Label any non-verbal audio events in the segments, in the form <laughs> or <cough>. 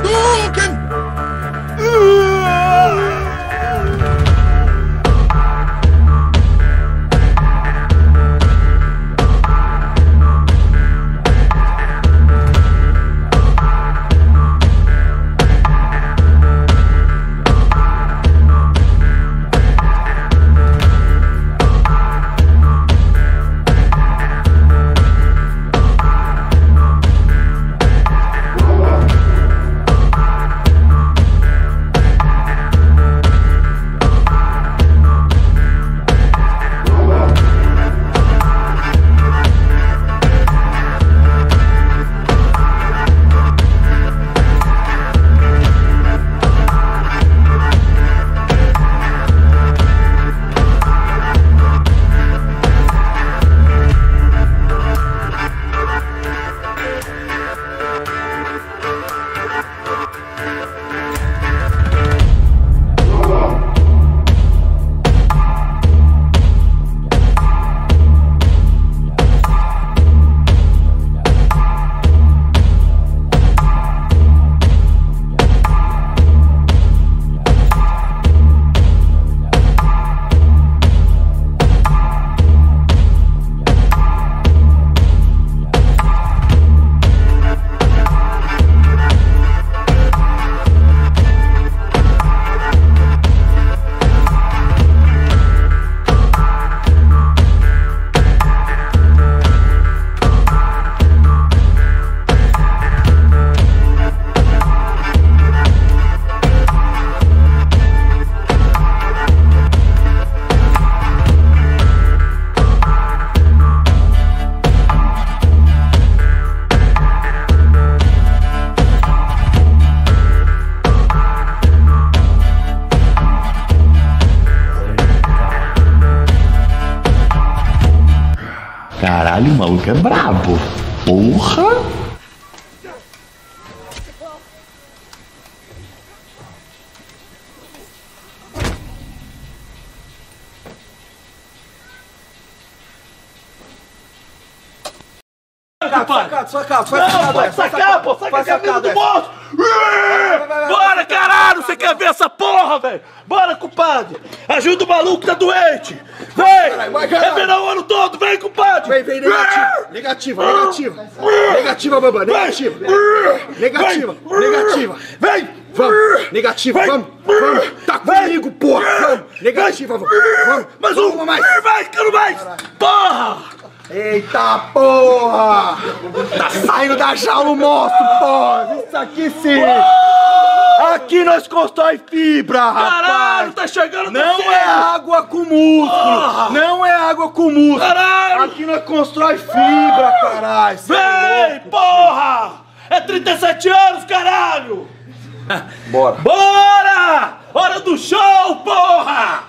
Baby Caralho, o maluco é brabo. Porra! Sacado, sacado, Não, pode sacar, pô, saca a camisa do monstro! Bora, caralho! Você quer ver essa porra, velho? Bora, compadre! Ajuda o maluco que tá doente! Vem! vai, caralho. É verão o ano todo, vem, compadre! Vem, vem, negativa, negativa, negativa. Negativa, Bambam, negativa. Negativa, negativa. Vem! Vamos, negativa, vamos, vamos. Tá comigo, porra, vamos. Negativa, vamos, vamos. Mais Vamos, um! mais. Vai, quero mais! Porra! Eita porra! Tá saindo da jaula o monstro, porra! Isso aqui sim! Aqui nós constrói fibra, Caralho, tá chegando Não tá é cedo. água com músculo! Não é água com músculo! Caralho! Aqui nós constrói fibra, caralho! Cê é Vem, porra! É 37 anos, caralho! <laughs> Bora! Bora! Hora do show, porra!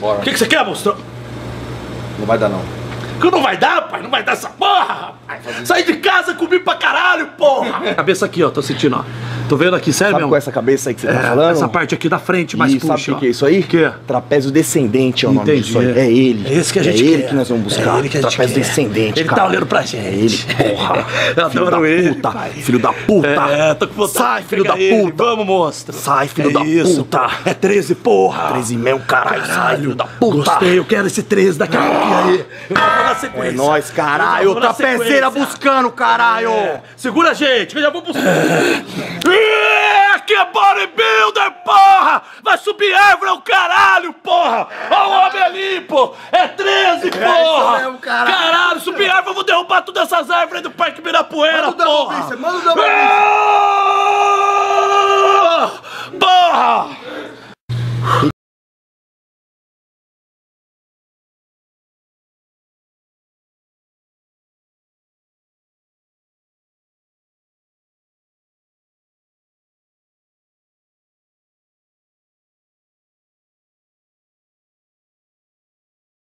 Bora. O que, que você quer, monstro? Não vai dar não. Que não vai dar, pai? Não vai dar essa porra, rapaz! Sai de casa comigo pra caralho, porra! <laughs> Cabeça aqui, ó, tô sentindo, ó. Tô vendo aqui, sério Sabe mesmo? com essa cabeça aí que você tá É, falando? essa parte aqui da frente, mais e puxa, sabe o que é isso aí? Que? Trapézio descendente é o nome Entendi, disso aí. é. É ele. É esse que a gente É ele quer. que nós vamos buscar. É ele que a gente Trapézio quer. descendente, Ele cara. tá olhando pra gente. É ele, <laughs> porra. Eu filho da ele, puta. pai. Filho da puta. É, tô com vontade Sai, filho da ele. puta. Vamos, monstro. Sai, filho É da isso, puta. É 13, porra. 13 mesmo, caralho. Sai, filho da puta. Gostei, eu quero esse 13 daqui a pouquinho aí. Eu já vou na sequência. É nóis, caralho. sequência. buscando, caralho. É. Segura a gente, que eu já vou buscar. Ih, Aqui é bodybuilder, porra! Vai subir árvore, é o caralho, porra! Olha o homem ali, pô! É 13, porra! mesmo, caralho. Caralho, subir árvore, eu vou derrubar todas essas árvores do Parque Ibirapuera, Manda o porra! Double Bíceps, manda o Double Ah! Porra!